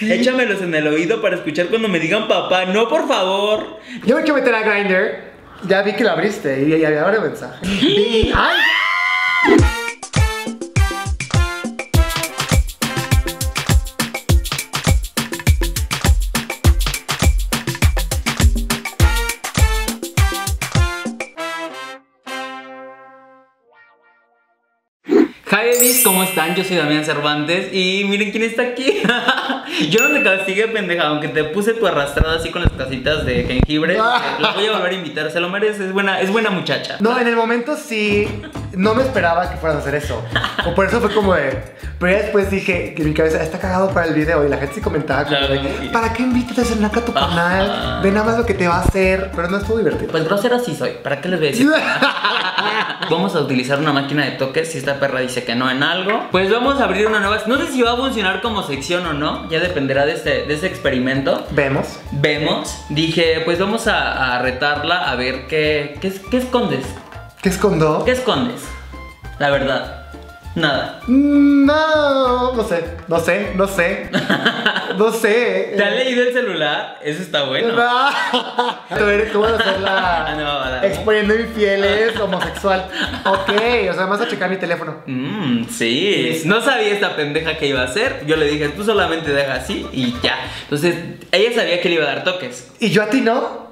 Échamelos en el oído para escuchar cuando me digan papá. No, por favor. Yo me quiero meter a Grindr. Ya vi que lo abriste y ya abre mensaje. Vi- ¡Ay! Están? Yo soy Damián Cervantes y miren quién está aquí. Yo no te castigué, pendeja, aunque te puse tu arrastrada así con las casitas de jengibre. La voy a volver a invitar, se lo mereces, es buena, es buena muchacha. No, en el momento sí, no me esperaba que fueras a hacer eso. O por eso fue como de. Pero ya después dije que mi cabeza está cagado para el video y la gente sí comentaba como Claro, de, sí. ¿para qué invitas a Cernaca a tu canal? Ve nada más lo que te va a hacer. Pero no estuvo divertido. Pues grosero sí soy, ¿para qué les voy a decir? Vamos a utilizar una máquina de toques si esta perra dice que no en algo. Pues vamos a abrir una nueva. No sé si va a funcionar como sección o no, ya dependerá de este, de ese experimento. Vemos. Vemos. Dije, pues vamos a, a retarla a ver qué, qué, qué escondes. ¿Qué escondo? ¿Qué escondes? La verdad. Nada. Mm, No, no sé, no sé, no sé. No sé. ¿Te han leído el celular? Eso está bueno. A ver, ¿cómo vas a hacer la. no, dale. Exponiendo infieles, homosexual. Ok, o sea, vas a checar mi teléfono. Mmm, sí. No sabía esta pendeja que iba a hacer. Yo le dije, tú solamente deja así y ya. Entonces, ella sabía que le iba a dar toques. ¿Y yo a ti no?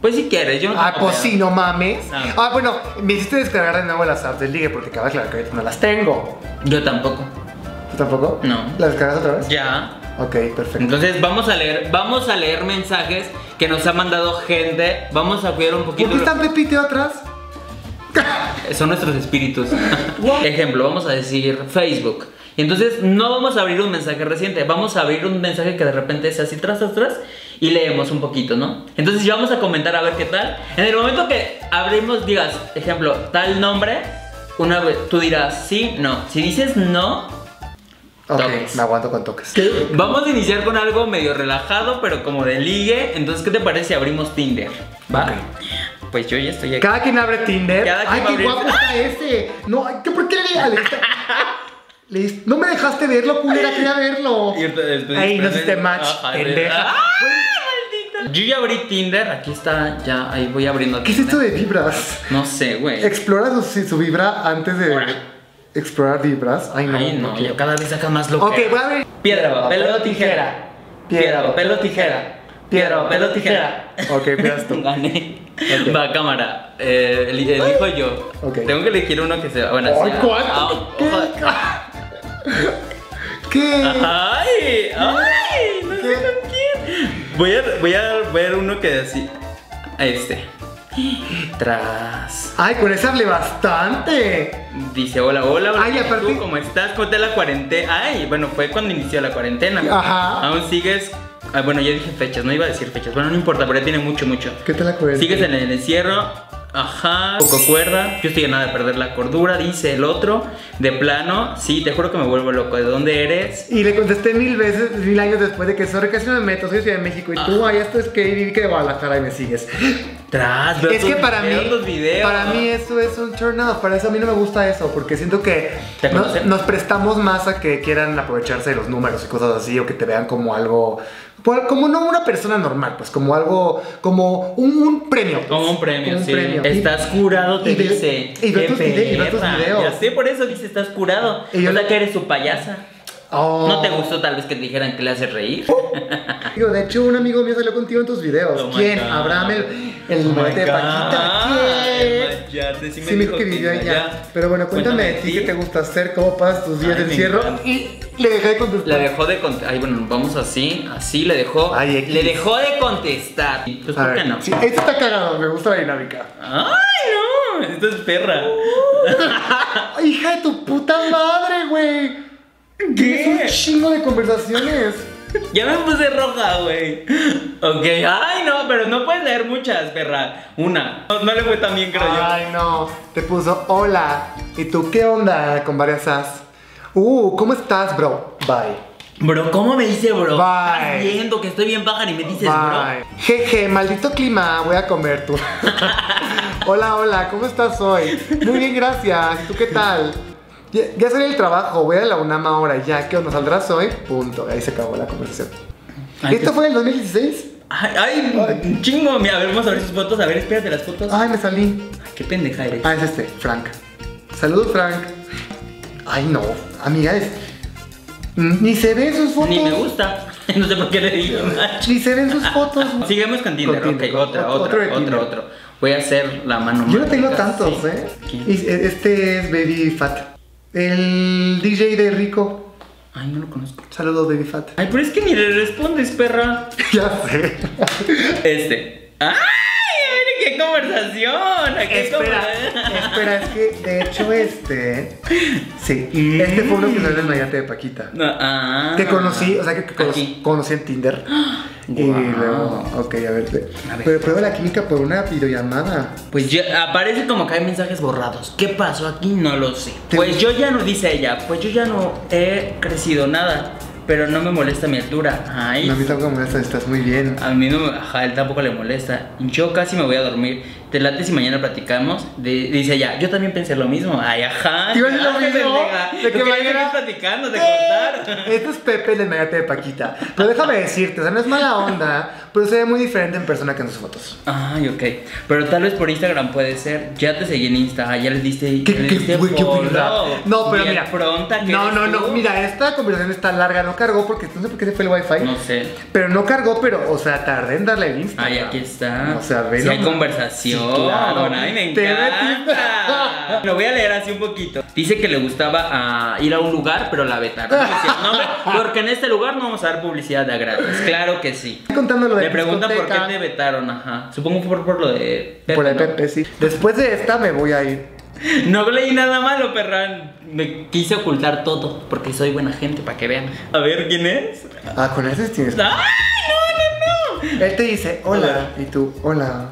Pues si quieres, yo no Ah, pues sí, no mames. Ah. Ah, bueno, me hiciste descargar de nuevo las apps del ligue porque acabas de aclarar que ahorita no las tengo. Yo tampoco. ¿Tú tampoco? No. ¿Las descargas otra vez? Ya. Ok, perfecto. Entonces vamos a leer, vamos a leer mensajes que nos ha mandado gente. Vamos a cuidar un ¿Por poquito. qué están Pepito atrás? Son nuestros espíritus. Ejemplo, vamos a decir Facebook. Y entonces no vamos a abrir un mensaje reciente, vamos a abrir un mensaje que de repente es así tras, tras, tras y leemos un poquito, ¿no? Entonces ya vamos a comentar a ver qué tal. En el momento que abrimos, digas, ejemplo, tal nombre, una vez tú dirás sí, no. Si dices no, Ok, Toques. me aguanto con toques. vamos a iniciar con algo medio relajado, pero como de ligue. Entonces, ¿qué te parece si abrimos Tinder? ¿Va? Pues yo ya estoy aquí. Cada quien abre Tinder. Cada quien Ay, qué abrir- guapo está ese. No, ¿qué, ¿por qué le, No me dejaste verlo, culera, quería verlo. Ay, no hiciste match, pendeja. ¡Ah, maldita! Yo ya abrí Tinder, aquí está, ya, ahí voy abriendo ¿Qué es esto de vibras? No sé, güey. Explora su, su vibra antes de explorar vibras. Ay, no. Ay, no, yo cada vez saca más loco. Ok, voy a abrir. Piedra, papel o tijera. Piedra, papel o tijera. Piedra, papel o tijera. Ok, veas tú. Gané. Va, cámara. Eh, eli- elijo yo. Ok. Tengo que elegir uno que sea. Bueno, Ay, sea- ¿cuánto? Ah, ¿Qué? Ay, ay, no sé ¿Qué? con quién. Voy a, voy a ver uno que así. Este. Tras. Ay, con esa hablé bastante. Dice, hola, hola, hola. Ay, aparte- ¿Tú cómo estás? ¿Cómo te la cuarentena? Ay, bueno, fue cuando inició la cuarentena. Ajá. Aún sigues. Ah, bueno, ya dije fechas, no iba a decir fechas. Bueno, no importa, pero ya tiene mucho, mucho. ¿Qué te la cuento? Sigues en el encierro. Ajá, poco cuerda. Yo estoy a nada de perder la cordura, dice el otro. De plano, sí, te juro que me vuelvo loco. ¿De dónde eres? Y le contesté mil veces, mil años después de que sorry, casi me meto, soy de Ciudad de México. Y tú, ay, esto es que viví que de Guadalajara y me sigues. Tras, es que para mí, videos, tus videos. para mí eso es un turn off. Para eso a mí no me gusta eso, porque siento que nos prestamos más a que quieran aprovecharse de los números y cosas así, o que te vean como algo, por- como no una persona normal, pues como algo, como un, un premio. pues, Como un premio, como un sí. premio. Estás curado, te y dice. y ve tus vide- y ve tus videos. Ya sé, por eso dice, estás curado. Y yo o sea, que eres su payasa. Oh. ¿No te gustó tal vez que te dijeran que le hace reír? Digo, de hecho, un amigo mío salió contigo en tus videos. Oh ¿Quién? Abraham, el, el Oh de. Paquita. ¿Quién? Sí Sí, me dijo que vivió allá. Pero bueno, cuéntame de ti, qué te gusta hacer, cómo pasas tus días de encierro. Y le dejé de contestar. Le dejó de contestar. Ay, bueno, vamos así, así le dejó. Ay, le dejó de contestar. Pues, ¿por qué no? Sí, esto está cagado, me gusta la dinámica. Ay, no, esto es perra. Hija de tu puta madre, güey. Tienes un chingo de conversaciones. Ya me puse roja, güey. Ok, ay, no, pero no puedes leer muchas, perra. Una. No, no le fue tan bien, creo yo. Ay, no. Te puso hola. ¿Y tú qué onda con varias as? Uh, ¿cómo estás, bro? Bye. Bro, ¿cómo me dice bro? Bye. Estás viendo que estoy bien pájaro y me dices Bye. Jeje, maldito clima, voy a comer tú. hola, hola, ¿cómo estás hoy? Muy bien, gracias. ¿Tú qué tal? Ya, ya salí del trabajo, voy a la UNAM ahora, ya, ¿qué onda? ¿Saldrás hoy? Punto, ahí se acabó la conversación. Ay, ¿Esto fue en el 2016? Ay, ay, un chingo. Mira, a ver, vamos a ver sus fotos. A ver, espérate las fotos. Ay, me salí. Ay, qué pendeja eres. Ah, es este, Frank. Saludos, Frank. Ay, no, amiga, es... Ni se ven sus fotos. Ni me gusta. No sé por qué le digo macho. Ni se ven sus fotos. Sigamos con Tinder. Con Tinder, ok, otra, otro otra, otro, Tinder. otro. Voy a hacer la mano Yo no tengo tantos, sí. ¿eh? Este es Baby Fat. El DJ de Rico. Ay, no lo conozco. Saludos, Baby Fat. Ay, pero es que ni le respondes, perra. ya sé. Este. ¡Ay! ¡Qué conversación! ¡Qué espera, espera, es que de hecho este. Sí, este fue uno que salió en el Mayate de Paquita. No, ah. Que conocí, o sea, que, que cono- Aquí. conocí en Tinder. Y Guau. luego, ok, a ver. ve- A ver. Pero prueba la química por una videollamada. Pues ya aparece como que hay mensajes borrados. ¿Qué pasó aquí? No lo sé. Pues yo ya no, dice ella, pues yo ya no he crecido nada, pero no me molesta mi altura. Ay, No, a mí tampoco me molesta, estás muy bien. a mí no me, ajá, él tampoco le molesta. Yo casi me voy a dormir. ¿Te late si mañana platicamos? De- dice ella, yo también pensé lo mismo. Ay, ajá. ¿Te iba a decir lo mismo? ¿De qué ¿Tú querías manera? seguir platicando, de cortar. Este es Pepe del Mayate de Paquita. Pero déjame decirte, o sea, no es mala onda, pero se ve muy diferente en persona que en sus fotos. Ay, ok. Pero tal vez por Instagram puede ser. Ya te seguí en Insta, ya le diste. ¿Qué, le qué, diste qué follow. verdad? No, pero mira. pronta que no, no, no. Mira, esta conversación está larga, no cargó porque no sé por qué se fue el wifi. No sé. Pero no cargó, pero, o sea, tardé en darle el Instagram. Ay, aquí está. O sea, ve Sí hay conversación. Sí, claro. Ay, me encanta. Lo voy a leer así un poquito. Dice que le gustaba ah, ir a un lugar, pero la vetaron. No porque en este lugar no vamos a dar publicidad de gratis. Claro que sí. Estoy contando lo de Me preguntan por qué te vetaron, ajá. Supongo fue por, por lo de Pepe, Por el ¿no? Pepe, sí. Después de esta me voy a ir. No leí nada malo, perran. Me quise ocultar todo, porque soy buena gente, para que vean. A ver, ¿quién es? Ah, con ese tienes. ¡Ay, no, no, no! Él te dice, hola. Y tú, hola.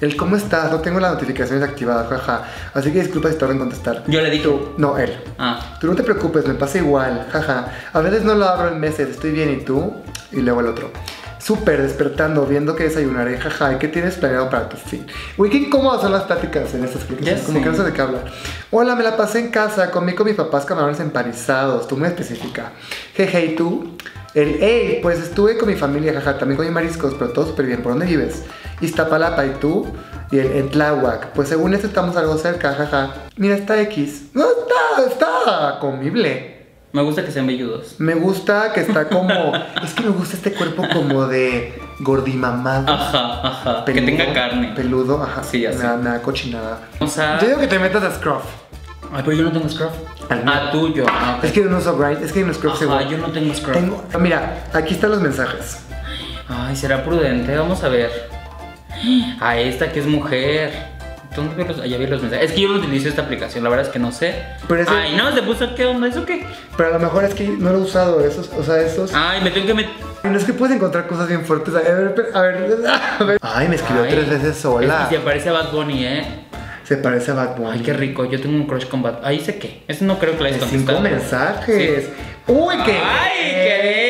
El cómo estás, no tengo las notificaciones activadas, jaja. Así que disculpa si tardo en contestar. Yo le dije. Tú, no, él. Ah. Tú no te preocupes, me pasa igual, jaja. A veces no lo abro en meses, estoy bien, ¿y tú? Y luego el otro. Súper despertando, viendo que desayunaré, jaja. ¿Y qué tienes planeado para tu fin? Uy, qué incómodas son las pláticas en estas aplicaciones. Como sé. que no sé de qué hablar. Hola, me la pasé en casa, comí con mis papás camarones empanizados. Tú muy específica. Jeje, ¿y tú? El, hey, pues estuve con mi familia, jaja. También comí mariscos, pero todo súper bien. ¿Por dónde vives? Iztapalapa, ¿y tú? Y el, en Tláhuac. Pues según esto estamos algo cerca, jaja. Mira, está X. No, está, está comible. Me gusta que sean velludos. Me gusta que está como. es que me gusta este cuerpo como de gordimamado. Ajá, ajá. que tenga carne. Peludo, ajá. Sí, ya me sé. da- me da cochinada. O sea. Yo digo que te metas a Scruff. Ay, pero yo no tengo scruff. Al mío. Ah, tuyo. Ah. Es que yo no uso Grind, es que en Scruff seguro. yo no tengo scruff. Tengo. Mira, aquí están los mensajes. Ay, será prudente. Vamos a ver. A esta que es mujer. ¿Dónde veo los, allá vi los mensajes? Es que yo no utilizo esta aplicación, la verdad es que no sé. Pero ese- Ay, no, se puso qué onda, ¿eso qué? Pero a lo mejor es que no lo he usado, esos, o sea, esos. Ay, me tengo que meter. No es que puedes encontrar cosas bien fuertes. A ver, a ver, a ver. Ay, me escribió tres veces sola. Que se parece a Bad Bunny, ¿eh? Se parece a Bad Bunny. Ay, qué rico. Yo tengo un crush con Bad Ahí sé qué. Eso no creo que la hayas cinco contestado. mensajes. Uy, qué. Ay, ¿qué?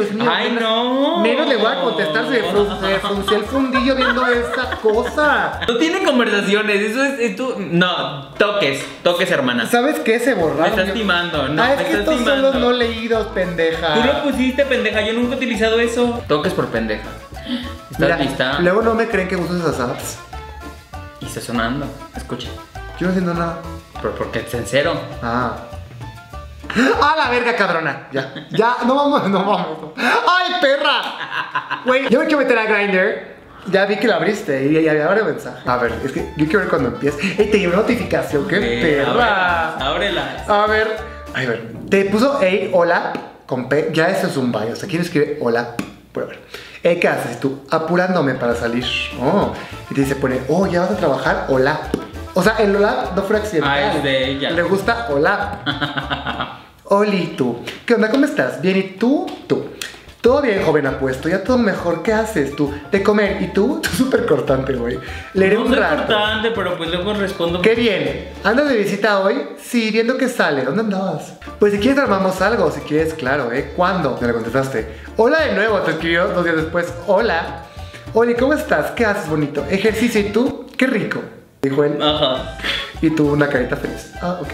Ay, Dios mío. Ay, menos- no. Menos le voy a contestar, se me el fundillo viendo esa cosa. No tienen conversaciones, eso es, es tú. No, toques, toques, hermana. ¿Sabes qué? Se borraron. Me estás Yo- timando, no, ah, me es que estás estos son los no leídos, pendeja. Tú lo pusiste, pendeja. Yo nunca he utilizado eso. Toques por pendeja. ¿Estás Mira, lista? Luego no me creen que uso esas apps. Y está sonando. Escucha. Yo no entiendo nada. Pero porque es sincero. Ah. ¡Ah, la verga, cabrona! Ya, ya, no vamos, no vamos. ¡Ay, perra! Güey, yo me quiero meter a Grindr. Ya vi que lo abriste y ya había varios mensajes. A ver, es que yo quiero ver cuando empiece. ¡Ey, te llegó notificación! ¡Qué Eh, perra! Ábrelas. A ver, a ver. Te puso, hey, hola, con P. Ya eso es un bio. O sea, ¿quién escribe hola? Por ver. Hey, ¿qué haces tú? Apurándome para salir. Oh. Y te dice, pone, oh, ¿ya vas a trabajar? Hola. O sea, el hola no fue accidental. Ah, es de ella. Le gusta hola. Oli, tú. ¿Qué onda? ¿Cómo estás? Bien, ¿y tú? Tú. Todo bien, joven apuesto, ya todo mejor. ¿Qué haces tú? De comer. ¿Y tú? Tú súper cortante, güey. Leeré no un rato. importante, pero pues luego respondo. Qué bien. ¿Andas de visita hoy? Sí, viendo que sale. ¿Dónde andabas? Pues si quieres armamos algo, si quieres, claro, ¿eh? ¿Cuándo? Me le contestaste. Hola de nuevo, te escribió dos días después. Hola. Oli, ¿cómo estás? ¿Qué haces, bonito? Ejercicio, ¿y tú? Qué rico. Dijo él. Ajá. Y tú una carita feliz. Ah, ok.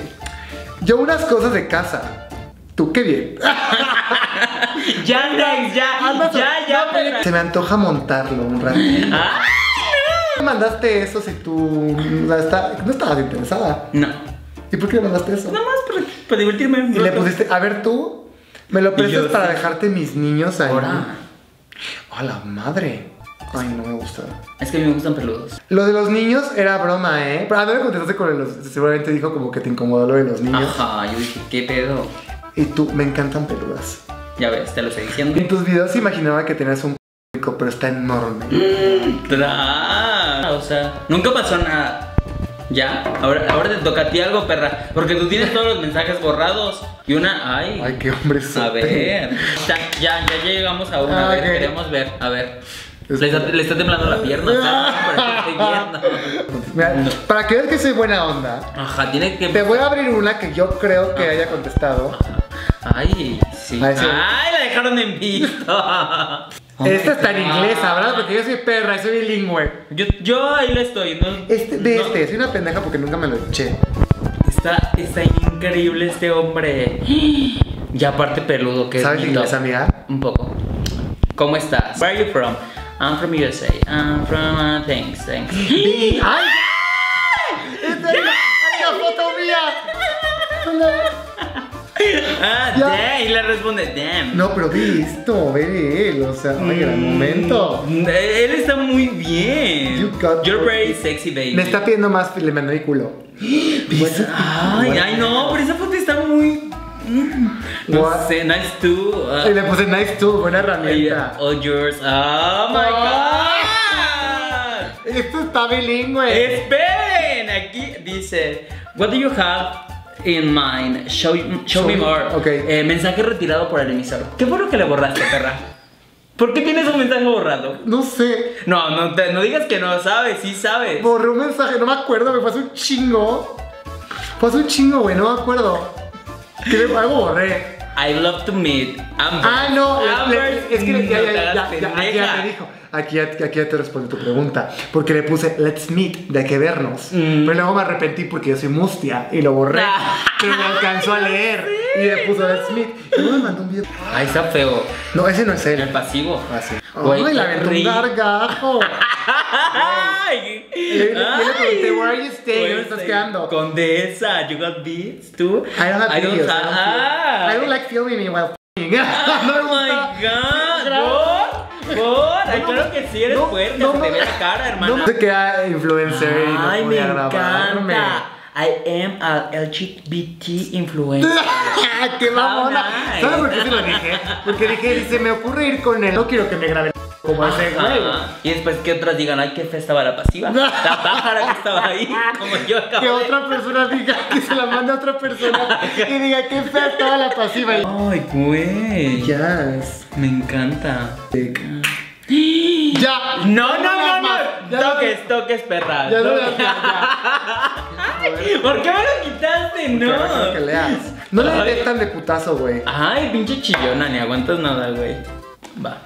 Yo unas cosas de casa. Tú, qué bien. Ya, ya, ya, ya, no. Se me antoja montarlo un ratito. Ah, ¿Por qué mandaste eso si tú está- no estabas interesada? No, ¿Y por qué le mandaste eso? nada más para, para divertirme. Y le pusiste, a ver tú, me lo prestas para sí. dejarte mis niños ahí. Ahora. A la madre. Ay, no me gusta. Es que a mí me gustan peludos. Lo de los niños era broma, ¿eh? Pero a ver, contestaste con los. Seguramente dijo como que te incomodó lo de los niños. Ajá, yo dije, ¿qué pedo? Y tú, me encantan peludas. Ya ves, te lo estoy diciendo. En tus videos imaginaba que tenías un pico, pero está enorme. Tra- O sea, nunca pasó nada. Ya, ahora, ahora te toca a ti algo, perra. Porque tú tienes todos los mensajes borrados. Y una, ay. Ay, qué hombre a ver. Ya, ya, ya llegamos a una. A ver, Ah, queremos ver. A ver. Es- Le está, le está temblando la pierna. viendo. Mira, para que veas que soy buena onda, Ajá, tiene que. te voy a abrir una que yo creo que haya contestado. Ay, sí. Ay, sí. Ay, la dejaron en visto. Esta está en inglés, ¿verdad? Porque yo soy perra, soy bilingüe. Yo, yo ahí la estoy. No, Este, no. este, soy una pendeja porque nunca me lo eché. Está, está increíble este hombre. Y aparte peludo, que es ¿Sabes mi inglés, amiga? Un poco. ¿Cómo estás? Where are you from? I'm from USA. I'm from uh, thanks, thanks. ¡Ay! ¡Esta es la, foto mía! ah, Ya. damn. Y le responde, damn. No, pero vi esto, ve él, o sea, ay, gran momento. Mm, Él está muy bien. You got You're very sexy, baby. Me está pidiendo más, le mandé mi culo. Ay, ay, no, pero esa foto está muy. Mm, No What? sé, nice too. uh, Y le puse nice too, buena herramienta. all yours. Oh my Ah. god. Esto está bilingüe. Esperen, aquí dice, what do you have in mind? Show, show, Show me more. ok. Eh, mensaje retirado por el emisor. ¿Qué fue lo que le borraste, perra? ¿Por qué tienes un mensaje borrado? No sé. No, no, te- no digas que no sabes, sí sabes. Borré un mensaje, no me acuerdo, me pasó un chingo. Pasó un chingo, güey, no me acuerdo. ¿Qué le algo borré? I love to meet Amber. Ah, no, Amber, es que ya, no ya, te ya, hagas ya, ya, aquí ya te dijo. Aquí ya, aquí ya te responde tu pregunta. Porque le puse let's meet, de que vernos. Mm. Pero luego me arrepentí porque yo soy mustia y lo borré. Ah. pero me alcanzó a leer. Y le puso let's meet. Y luego me mandó un video. Ay, está feo. No, ese no es El él. pasivo. Así. Güey, Ay, aventó un gargajo. Ay, Y le- y le pregunté, "Where are you staying? Where ¿Dónde estás quedando? Condesa, you got beats too? I don't have I don't videos. ha- I don't, ah. I don't like filming me while f***ing. no Oh my god. ¿Por? ¿Por? Ay, claro que sí, eres No, puerca, no se te ve la cara, hermana. No influencer no Ay, me encanta. I am a LGBT influencer. ¡Qué mamona! nice. ¿Sabes por qué se lo dije? Porque dije, se me ocurre ir con él. No quiero que me grabe como ese güey. Y después que otras digan, ay, qué fea estaba la pasiva. La pájara que estaba ahí, como yo acabo Que otra persona diga que se la mande a otra persona y diga que fea estaba la pasiva. Ay, güey. Yes. Me encanta. Ya. No, no, no, no. no- Toques, toques, perra. Ya no Toques. ya. ¿Por qué me lo quitaste? Quiero No. que leas. No le Ay. des tan de putazo, güey. Ay, pinche chillona, ni aguantas nada, güey. Va.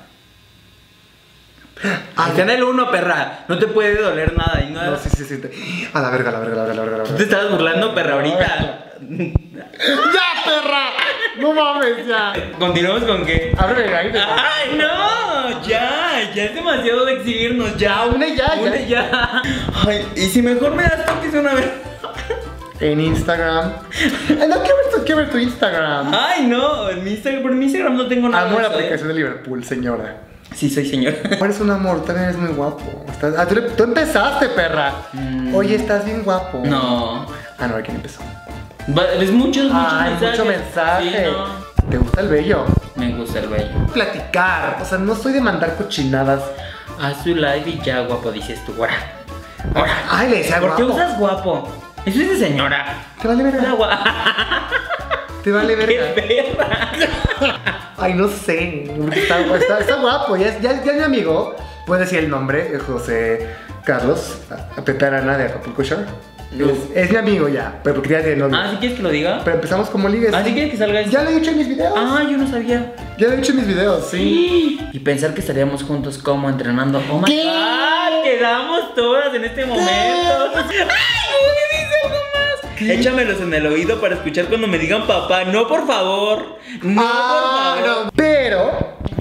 Ay, Está en el uno, perra. No te puede doler nada. Y no, No, sí, sí, sí. te- A la verga, a la verga, a la verga, a la verga. a la Tú te verga. estabas burlando, perra, ahorita. ¡Ya, perra! No mames, ya. Continuamos con qué. Ábreme ahí. de- ¡Ay, no! Ya, ya es demasiado de exhibirnos. Ya, Une ya, ya. Une ya. Ay, y si mejor me das toques una vez. En Instagram. Ay, no, quiero ver tu, quiero ver tu Instagram. Ay, no, en mi Instagram, por mi Instagram no tengo nada. Amo de la eso, ¿eh? aplicación de Liverpool, señora. Sí, soy señor. Eres un amor, también eres muy guapo. Estás- ah, tú, le- tú empezaste, perra. Mm. Oye, estás bien guapo. No. Ah, no, ¿quién empezó? Es muchos, muchos Ay, mensajes. mucho mensaje. Sí, no. ¿Te gusta el bello? Me gusta el bello. Platicar. O sea, no soy de mandar cochinadas. Haz tu live y ya guapo, dices tú, ahora. Ahora. Ay, le decía ¿Por qué guapo. usas guapo? Eso es de señora. Te vale verga. Te vale ¡Qué verga. Ay, no sé. Está, está, está guapo. Ya, es- ya, ya es mi amigo. Puede decir el nombre. José Carlos. a- Pepe Arana de Acapulco Shore. No. Es, es mi amigo ya. Pero porque ya tiene novio. Ah, ¿sí quieres que lo diga? Pero empezamos como ligues. Ah, ¿sí quieres que salga esto? Ya lo he dicho en mis videos. Ah, yo no sabía. Ya lo he dicho en mis videos, sí. Y pensar que estaríamos juntos como entrenando. Oh my ¿Qué? God, quedamos todas en este momento. ¡Ay, Échamelos en el oído para escuchar cuando me digan papá. No, por favor. No, Ah, por favor. no. Pero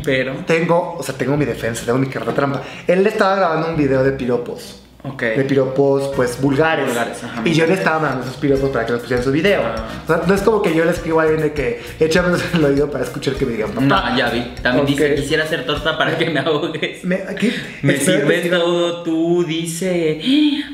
Pero, tengo, o sea, tengo mi defensa, tengo mi carta trampa. Él le estaba grabando un video de piropos. Ok. De piropos, pues, vulgares. Y yo le estaba mandando esos piropos para que los pusiera en su video. Ah. O sea, no es como que yo le escribo a alguien de que échamelos en el oído para escuchar que me digan papá. No, ya vi. También dice, Ok. quisiera hacer torta para que me ahogues. Me, aquí, Me sirves todo, tú dice.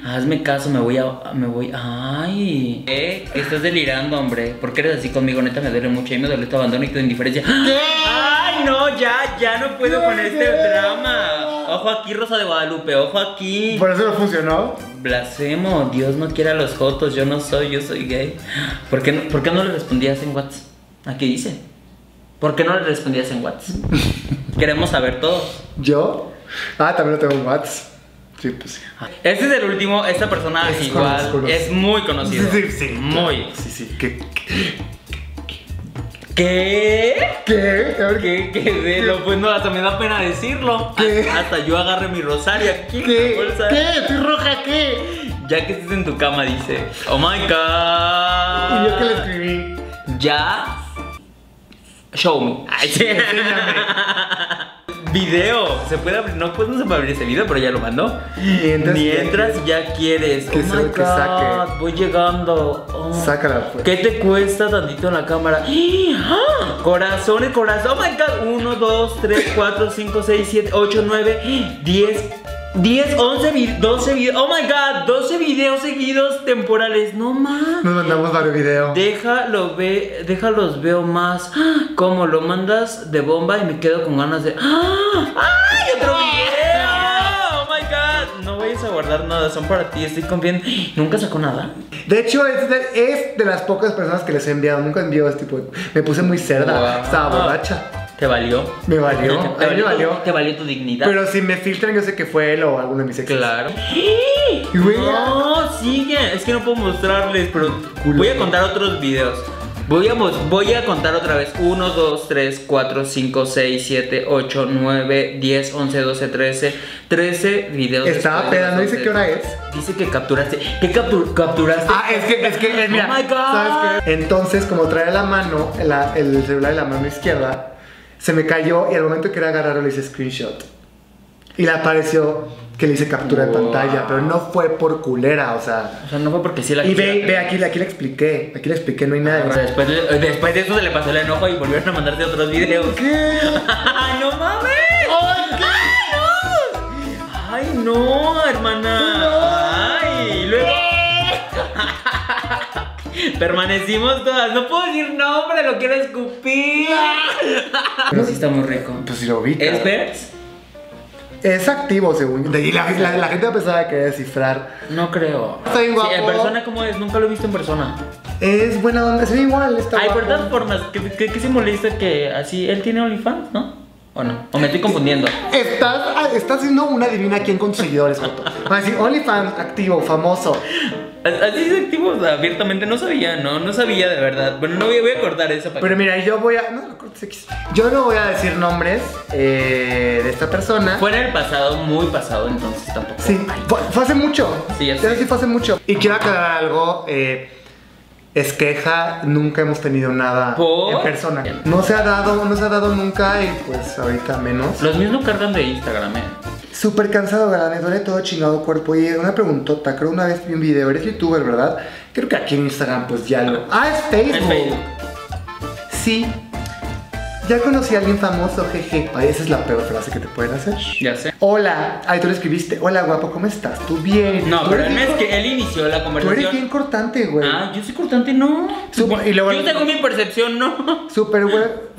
Hazme caso, me voy a. Me voy. Ay. ¿Eh? Estás delirando, hombre. ¿Por qué eres así conmigo? Neta, me duele mucho. Y me duele tu abandono y tu indiferencia. Ay, no, ya, ya no puedo con este drama. Ojo aquí, Rosa de Guadalupe. Ojo aquí. Por eso no funcionó. Blasfemo. Dios no quiere a los jotos. Yo no soy, yo soy gay. ¿Por qué no, por qué no le respondías en WhatsApp? ¿A qué dice? ¿Por qué no le respondías en WhatsApp? Queremos saber todo. ¿Yo? Ah, también lo tengo en WhatsApp. Sí, pues sí. Este es el último, esta persona Es igual conocido. es muy conocido. Sí, sí, sí. Muy. Sí, sí. ¿Qué? ¿Qué? ¿Qué? ¿Qué? ¿Qué? Velo, pues no, hasta me da pena decirlo. ¿Qué? Hasta yo agarré mi rosario aquí ¿Qué? bolsa. ¿Qué? ¿Estoy roja qué? Ya que estés en tu cama, dice. Oh my ¿Y god. yo qué le escribí? Ya. Show me. Ay, sí. Video. Se puede abrir. No, pues no se puede abrir ese video, pero ya lo mandó. Mientras Mientras ya quieres. Que oh se- my que saque. God, Voy llegando. Oh. Sácala, pues. ¿Qué te cuesta tantito en la cámara? ¡Ah! Corazones, corazón. Oh my god. 1, 2, 3, 4, 5, 6, 7, 8, 9, 10. 10, 11, vi- 12 videos. Oh my god, 12 videos seguidos temporales. No más. Nos mandamos varios videos. Déjalo ve, déjalos veo más. ¡Ah! ¿Cómo lo mandas de bomba y me quedo con ganas de. ¡Ah! ¡Ay! ¡Otro video! ¡Oh my god! No vayas a guardar nada, son para ti, estoy confiando. Nunca sacó nada. De hecho, es de, es de las pocas personas que les he enviado. Nunca envió este tipo de... Me puse muy cerda. Wow. Estaba borracha. ¿Te valió? Me valió. ¿Te me valió, valió. Tu, ¿Te valió tu dignidad? Pero si me filtran, yo sé que fue él o alguno de mis exes. Claro. No, sigue. Es que no puedo mostrarles, pero voy a contar otros videos. Voy a, voy a contar otra vez. 1, 2, 3, 4, 5, 6, 7, 8, 9, 10, 11, 12, 13. 13 videos. Estaba de pedando. Dice qué 11. hora es. Dice que capturaste. ¿Qué captu- capturaste? Ah, es que, es que, eh, mira, Oh my God. ¿sabes qué? Entonces, como trae la mano, la- el celular en la mano izquierda, se me cayó y al momento que quería agarrarlo le hice screenshot. Y le apareció que le hice captura de pantalla, pero no fue por culera, o sea. O sea, no fue porque sí la Y ve, ve aquí, aquí le expliqué, aquí le expliqué, no hay nada. Pero Después de, después de eso se le pasó el enojo y volvieron a mandarse otros videos. ¿Qué? ¡Ay, no mames! ¡Ay, no, hermana! ¡Ay! Luego. Permanecimos todas. No puedo decir nombre, lo quiero escupir. Pero sí está muy rico. Pues si lo vi. ¿Es cara. Berts? Es activo, según. Y la, la- la gente empezaba a querer descifrar. No creo. Está bien Sí, en guapo. persona, ¿cómo es? Nunca lo he visto en persona. Es buena onda, se ve igual, está Ay, guapo. por todas formas, ¿qué, qué, qué simbolista que así él tiene OnlyFans, no? ¿O no? ¿O me estoy confundiendo? Estás, ah, estás siendo una divina quién con tus seguidores, Joto. Va a decir, OnlyFans, activo, famoso. Así es activo abiertamente, no sabía, no, no sabía de verdad. Bueno, no voy, voy a cortar esa parte. Pero mira, yo voy a. No, no cortes X. Yo no voy a decir nombres eh, de esta persona. Fue en el pasado, muy pasado, entonces tampoco. Sí, fue, fue hace mucho. Sí, ya sé. sí fue hace mucho. Y quiero aclarar algo. eh, es queja, nunca hemos tenido nada ¿Por? en persona. No se ha dado, no se ha dado nunca y pues ahorita menos. Los míos no cargan de Instagram, eh. Súper cansado, galán, me duele todo chingado cuerpo. Y una preguntota, creo una vez vi un video, eres youtuber, ¿verdad? Creo que aquí en Instagram pues ya lo... Ah, es Facebook. En Facebook. Sí. Ya conocí a alguien famoso, jeje. Ay, esa es la peor frase que te pueden hacer. Ya sé. Hola. Ay, tú le escribiste. Hola, guapo, ¿cómo estás? ¿Tú bien? No, Tú pero bien es que él inició la Tú eres conversación. bien cortante, güey. Ah, yo soy cortante, no. Y luego- yo tengo mi percepción, no. Súper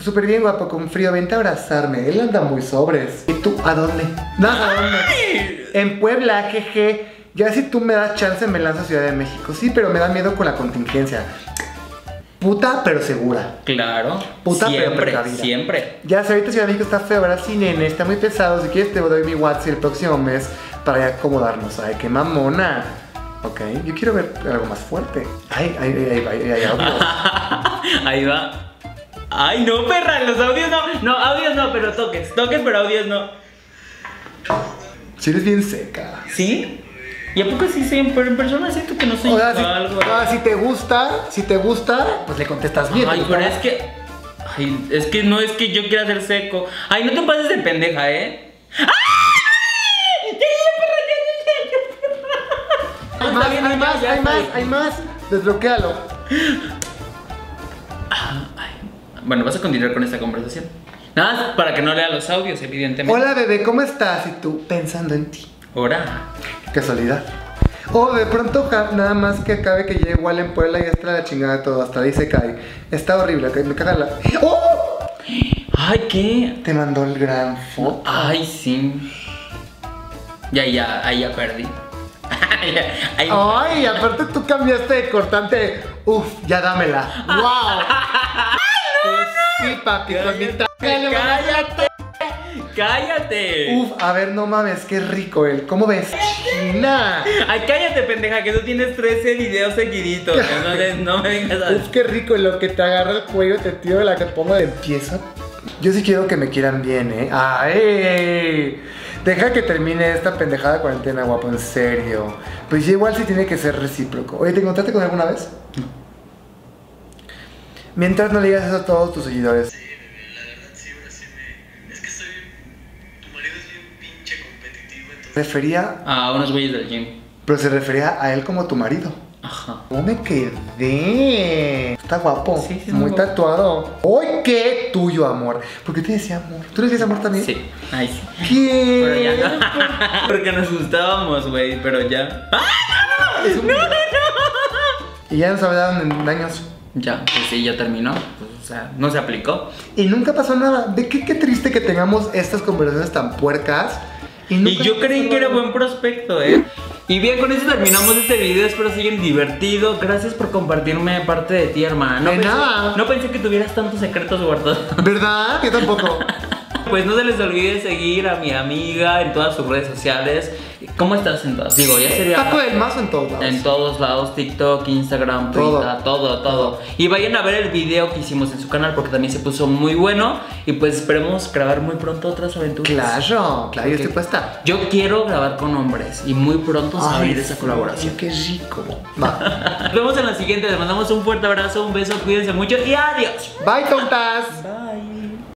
súper bien guapo, con frío, vente a abrazarme. Él anda muy sobres. ¿Y tú a dónde? Nada, ¿a dónde? Ay. En Puebla, jeje. Ya si tú me das chance me lanzo a Ciudad de México. Sí, pero me da miedo con la contingencia. Puta, pero segura. Claro. Puta, pero siempre, precavida. siempre. Ya sé, ahorita Ciudad de México está feo, ahora sí, nene, está muy pesado. Si quieres te doy mi WhatsApp el próximo mes para ya acomodarnos. Ay, qué mamona. Ok, yo quiero ver algo más fuerte. Ay, ay, ay, ay, ay, ay. Ahí va. Ay, no, perra, los audios no. No, audios no, pero toques. Toques, pero audios no. Si eres bien seca. ¿Sí? ¿Y a poco sí? Pero en persona siento que no soy O sea, si, algo. ah, si te gusta, si te gusta, pues le contestas bien. Ay, pero es que. Ay, es que no es que yo quiera ser seco. Ay, no te pases de pendeja, ¿eh? ¡Ay! ¡Ya, ya, perra, ya, ya, ya, Hay más, bien, hay ya, más, hay más, bien. hay más. Desbloquéalo. Bueno, vas a continuar con esta conversación. Nada más para que no lea los audios, evidentemente. Hola bebé, ¿cómo estás? Y tú pensando en ti. Ahora. Casualidad. O de pronto nada más que acabe que llegue igual en Puebla y ya está la chingada todo, hasta ahí se cae. Está horrible, me caga la. ¡Oh! Ay, ¿qué? Te mandó el gran foto. Ay, sí. Ya, ya, ahí ya perdí. Ay, aparte tú cambiaste de cortante. Uf, ya dámela. ¡Wow! Pues sí, papi, con mi ta- ¡Cállate! ¡Cállate! Uf, a ver, no mames, qué rico él. ¿Cómo ves? China. Ay, cállate, pendeja, que tú tienes 13 videos seguiditos. Entonces no me vengas a Uf, qué rico lo que te agarra el cuello, te tiro la que pongo de empieza. Yo sí quiero que me quieran bien, ¿eh? ¡Ay! Deja que termine esta pendejada cuarentena, guapo, en serio. Pues ya igual sí tiene que ser recíproco. Oye, ¿te encontraste con alguna vez? Mientras no le digas eso a todos tus seguidores. Refería, A unos güeyes del gym. pero se refería a él como tu marido. Ajá. ¿Cómo me quedé? Está guapo. Sí, sí, muy guapo. tatuado. ¡Ay, qué tuyo, amor! ¿Por qué te decía amor? ¿Tú le decías amor también? Sí. Ay, sí. ¿Qué? Pero ya no. Porque nos gustábamos, güey, pero ya. ¡Ah! Es un- Y ya nos hablaron en años. Ya, pues sí, ya terminó. Pues, o sea, no se aplicó. Y nunca pasó nada. ¿De qué, qué triste que tengamos estas conversaciones tan puercas? Y yo creí que era buen prospecto, ¿eh? Y bien, con eso terminamos este video. Espero sigan divertido. Gracias por compartirme parte de ti, hermana. No De pensé, nada. No pensé que tuvieras tantos secretos guardados. ¿Verdad? Yo tampoco. Pues no se les olvide seguir a mi amiga en todas sus redes sociales. ¿Cómo estás en todas? Digo, ya sería. Taco del mazo en todos lados. En todos lados, TikTok, Instagram, Twitter, Todo. todo, todo, Y vayan a ver el video que hicimos en su canal porque también se puso muy bueno. Y pues esperemos grabar muy pronto otras aventuras. Claro, claro, yo estoy puesta. Yo quiero grabar con hombres y muy pronto abrir esa colaboración. Qué rico. Va. Nos vemos en la siguiente. Les mandamos un fuerte abrazo, un beso, cuídense mucho y adiós. Bye, tontas. Bye.